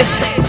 Yes.